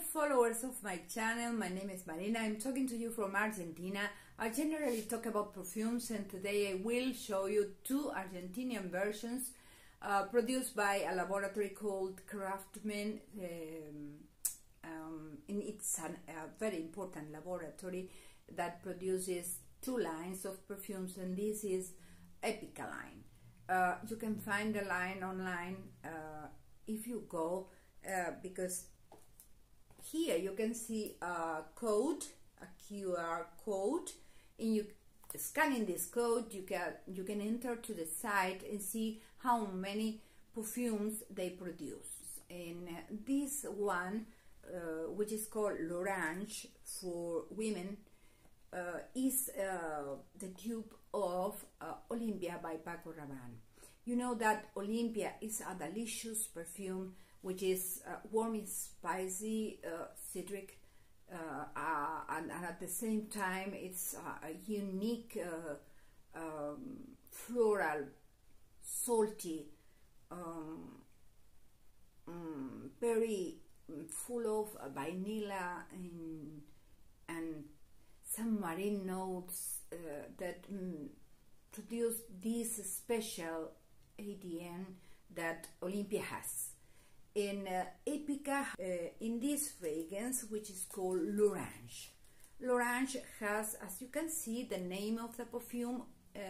Followers of my channel, my name is Marina, I'm talking to you from Argentina. I generally talk about perfumes and today I will show you two Argentinian versions uh, produced by a laboratory called Craftman. Um, um, and it's an, a very important laboratory that produces two lines of perfumes and this is Epica line. Uh, you can find the line online uh, if you go uh, because here you can see a code, a QR code, and you scanning this code you can you can enter to the site and see how many perfumes they produce. And uh, this one, uh, which is called L'Orange for women, uh, is uh, the tube of uh, Olympéa by Paco Rabanne. You know that Olympéa is a delicious perfume which is uh, warm and spicy, uh, citric, uh, uh and, and, at the same time it's a unique uh, um, floral, salty, um, um, very full of vanilla and, and some marine notes uh, that mm, produce this special ADN that Olympéa has in uh, Epica uh, in this fragrance which is called L'Orange. L'Orange has, as you can see, the name of the perfume uh,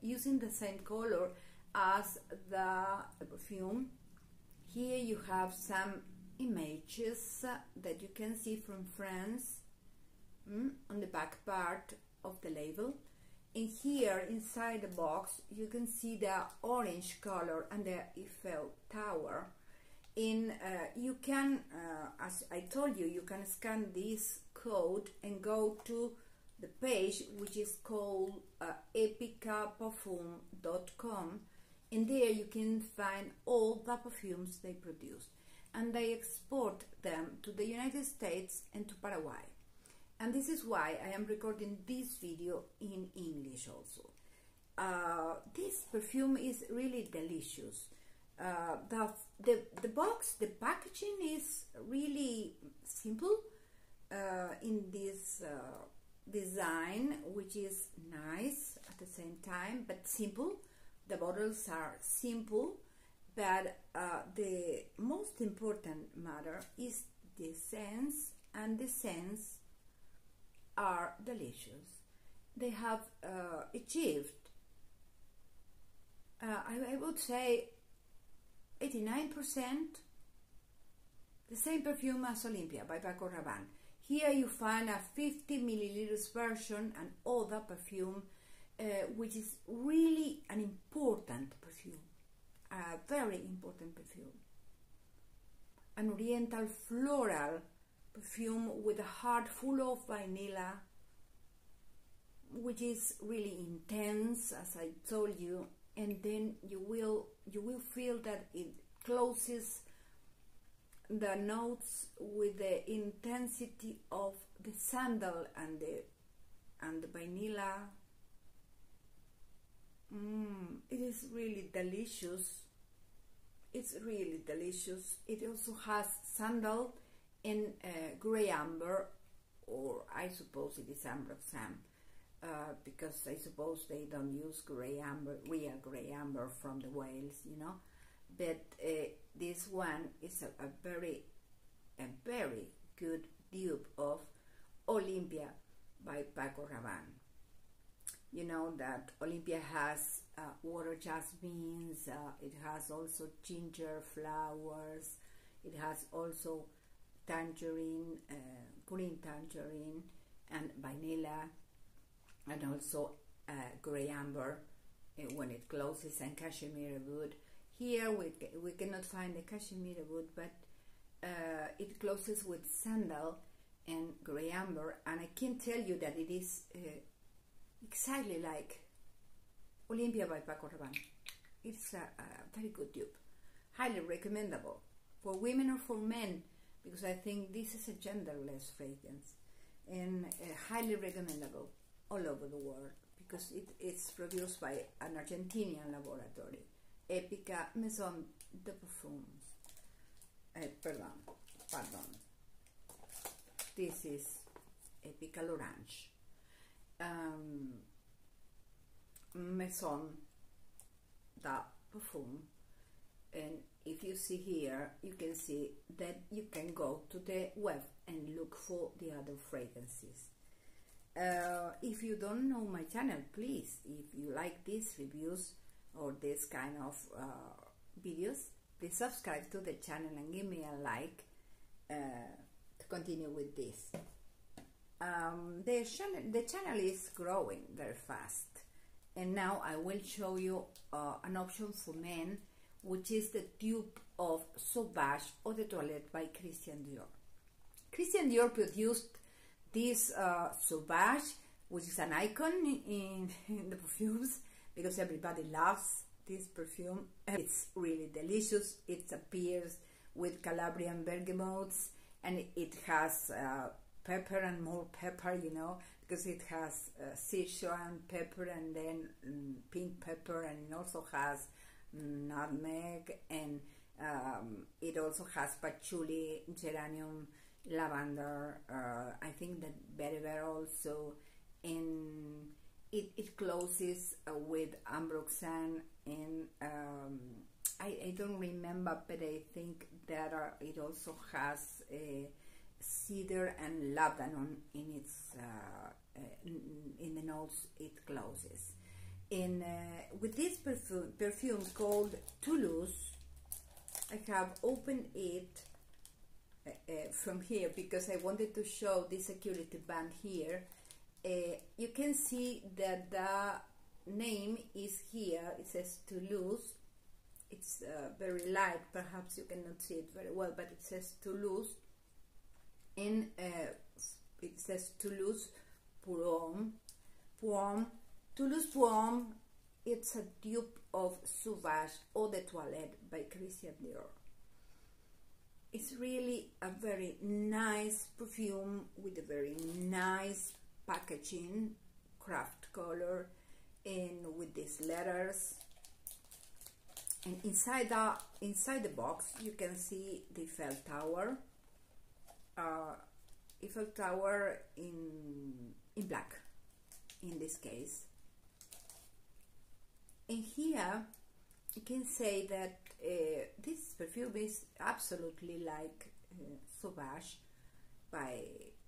using the same color as the perfume. Here you have some images that you can see from France mm, on the back part of the label. And here inside the box you can see the orange color and the Eiffel Tower in uh, you can uh, as I told you you can scan this code and go to the page which is called uh, epicaparfum.com and there you can find all the perfumes they produce and they export them to the United States and to Paraguay. And this is why I am recording this video in English also. Uh, this perfume is really delicious uh, the, the, the box, the packaging is really simple uh, in this uh, design, which is nice at the same time, but simple. The bottles are simple, but uh, the most important matter is the scents, and the scents are delicious. They have uh, achieved, uh, I, I would say, 89%, the same perfume as Olympéa by Paco Rabanne. Here you find a 50 milliliters version and other perfume, uh, which is really an important perfume, a very important perfume. An oriental floral perfume with a heart full of vanilla, which is really intense, as I told you, and then you will you will feel that it closes the notes with the intensity of the sandal and the and the vanilla. Mm, it is really delicious. It's really delicious. It also has sandal in uh, gray amber or I suppose it is amber sam uh, because I suppose they don't use gray amber, real gray amber from the whales, you know. But uh, this one is a, a, very, a very good dupe of Olympéa by Paco Rabanne. You know that Olympéa has uh, water jasmines, uh, it has also ginger flowers, it has also tangerine, uh, green tangerine, and vanilla and also uh, gray amber uh, when it closes and cashmere wood. Here we, we cannot find the cashmere wood, but uh, it closes with sandal and gray amber, and I can tell you that it is uh, exactly like Olympéa by Paco Rabanne. It's a, a very good dupe, highly recommendable for women or for men, because I think this is a genderless fragrance and uh, highly recommendable all over the world because it, it's produced by an Argentinian laboratory, Epica Maison de Parfums. Eh, pardon, pardon. this is Epica L'Orange. Um, Maison da Perfume and if you see here you can see that you can go to the web and look for the other fragrances uh, if you don't know my channel please if you like these reviews or this kind of uh, videos please subscribe to the channel and give me a like uh, to continue with this um, the, channel, the channel is growing very fast and now I will show you uh, an option for men which is the tube of Sauvage Eau de Toilette by Christian Dior. Christian Dior produced this uh, Sauvage, which is an icon in, in the perfumes because everybody loves this perfume. It's really delicious. It appears with Calabrian bergamotes and it has uh, pepper and more pepper, you know, because it has uh, Sichuan pepper and then um, pink pepper and it also has nutmeg, and um, it also has patchouli, geranium, lavender. Uh, I think that vetiver also, and it, it closes uh, with ambroxan and um, I, I don't remember, but I think that uh, it also has cedar and laudanum in its uh, uh, in the notes it closes in uh, with this perfume perfume called Toulouse I have opened it uh, from here because I wanted to show this security band here. Uh, you can see that the name is here. It says Toulouse it's uh, very light. Perhaps you cannot see it very well but it says Toulouse and uh, it says Toulouse Pour Homme Toulouse Pour Homme, it's a dupe of Sauvage Eau de Toilette by Christian Dior. It's really a very nice perfume with a very nice packaging, craft color, and with these letters. And inside the inside the box, you can see the Eiffel Tower. Uh, Eiffel Tower in in black, in this case and here you can say that uh, this perfume is absolutely like uh, Sauvage by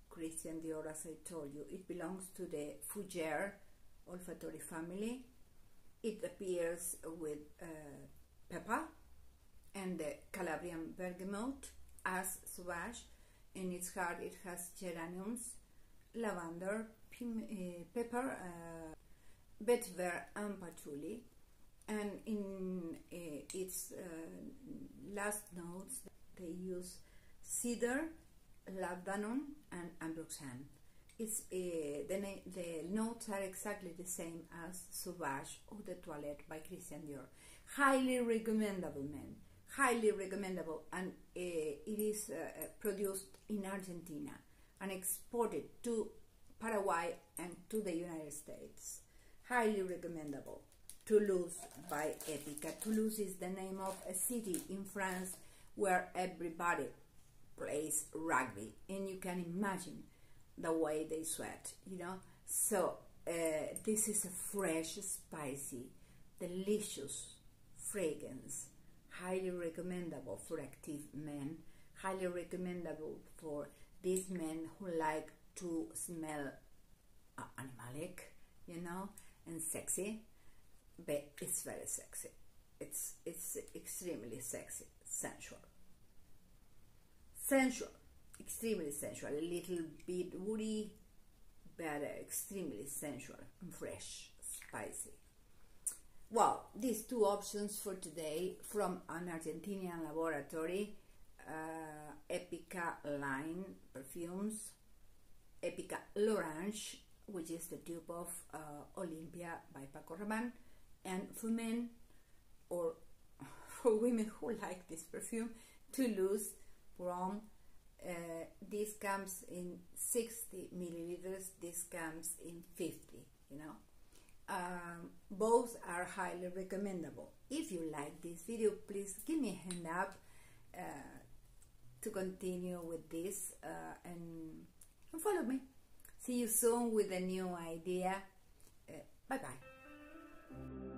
Christian Dior as I told you. It belongs to the Fougere olfactory family. It appears with uh, pepper and the Calabrian bergamot as Sauvage. In its heart it has geraniums, lavender, uh, pepper, uh, vetiver and patchouli and in uh, its uh, last notes they use cedar, laudanum, and ambroxan. It's uh, the, the notes are exactly the same as Sauvage Eau de Toilette by Christian Dior. Highly recommendable, man. Highly recommendable, and uh, it is uh, produced in Argentina and exported to Paraguay and to the United States. Highly recommendable. Toulouse by Epica. Toulouse is the name of a city in France where everybody plays rugby and you can imagine the way they sweat, you know. So uh, this is a fresh, spicy, delicious fragrance, highly recommendable for active men, highly recommendable for these men who like to smell uh, animalic, you know, and sexy but it's very sexy. It's it's extremely sexy, sensual, sensual, extremely sensual. A little bit woody, but extremely sensual and fresh, spicy. Well, these two options for today from an Argentinian laboratory, uh, Epica line perfumes, Epica L'Orange, which is the tube of uh, Olympéa by Paco Rabanne, and for men or for women who like this perfume Toulouse from uh, this comes in 60 milliliters this comes in 50 you know um, both are highly recommendable if you like this video please give me a hand up uh, to continue with this uh, and, and follow me. See you soon with a new idea. Uh, bye bye.